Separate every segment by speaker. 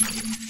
Speaker 1: you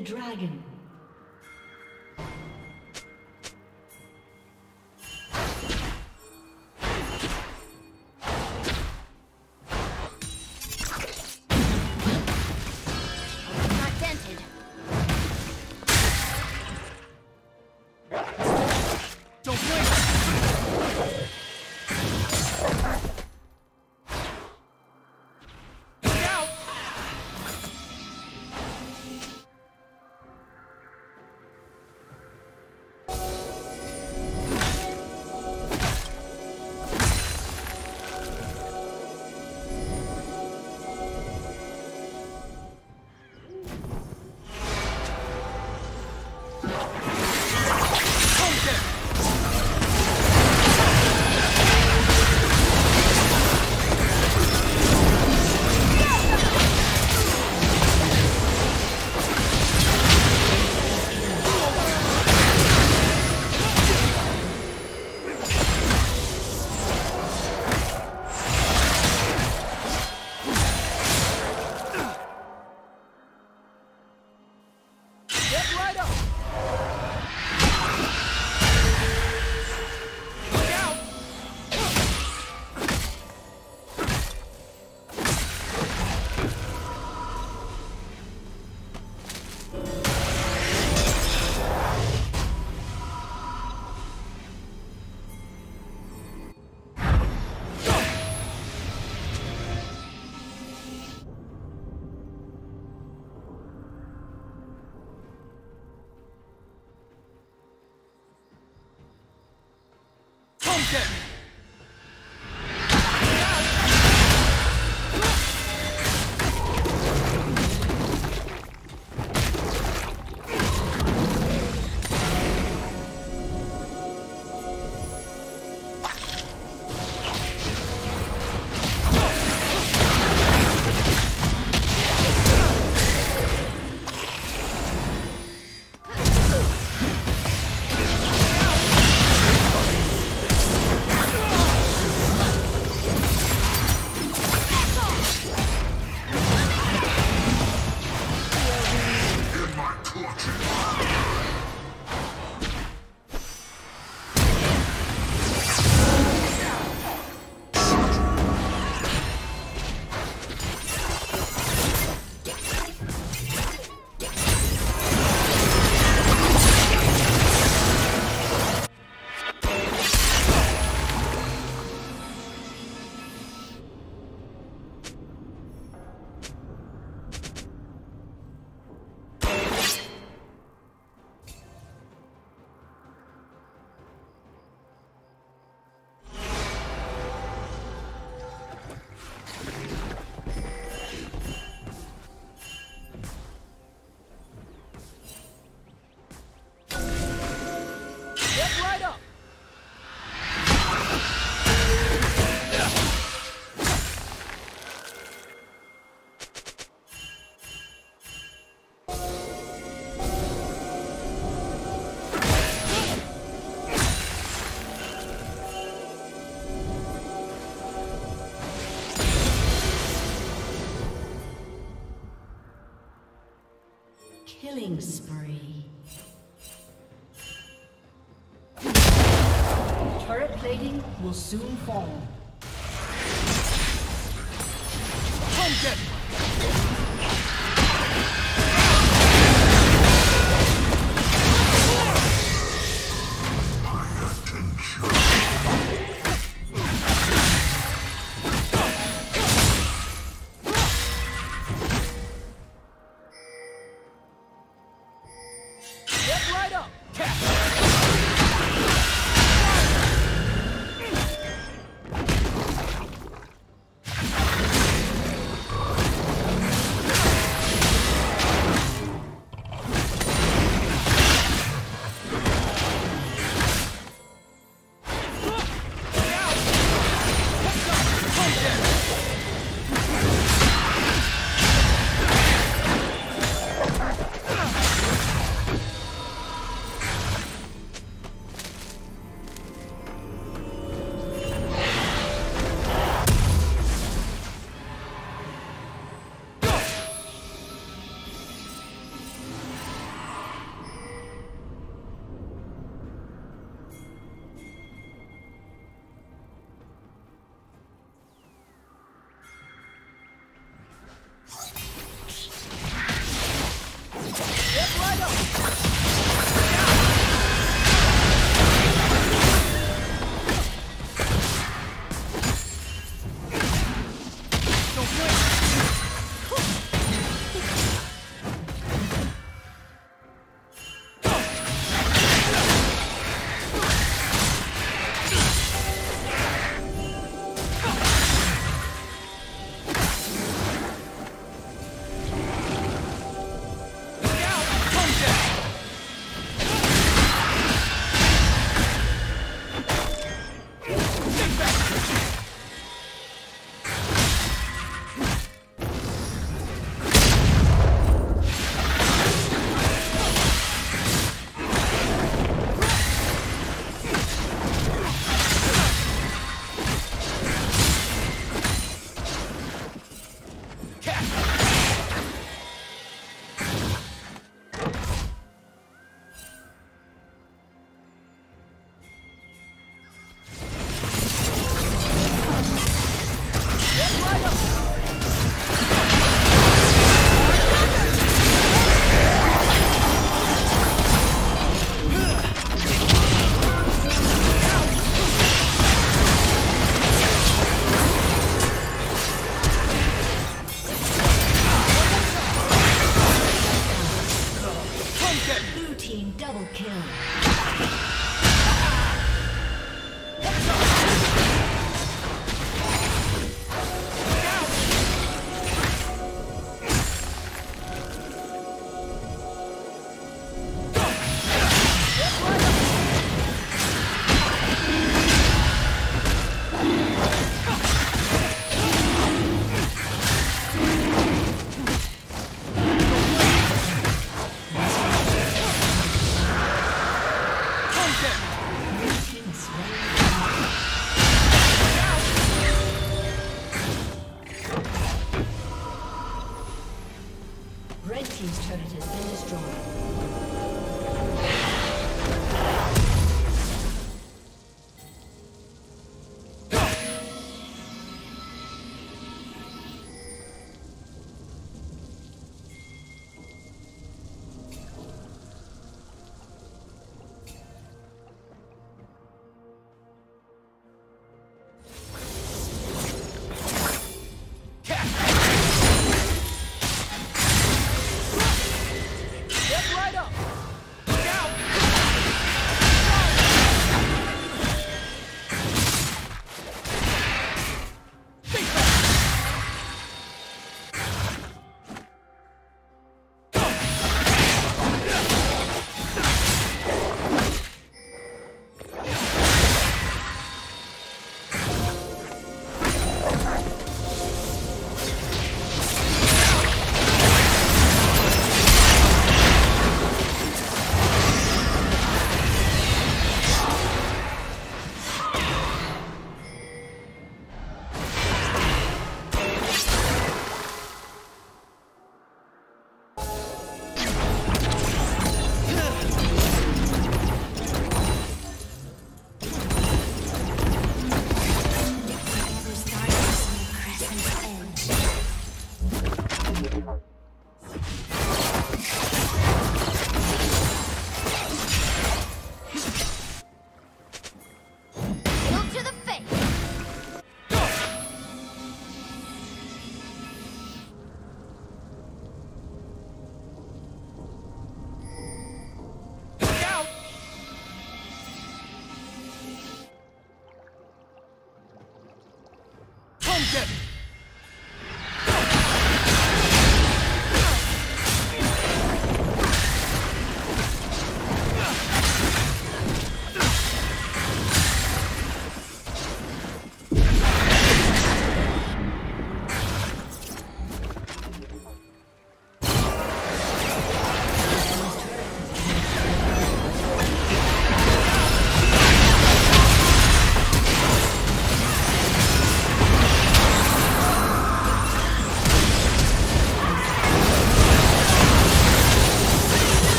Speaker 2: The dragon.
Speaker 3: Get me!
Speaker 2: Will soon fall.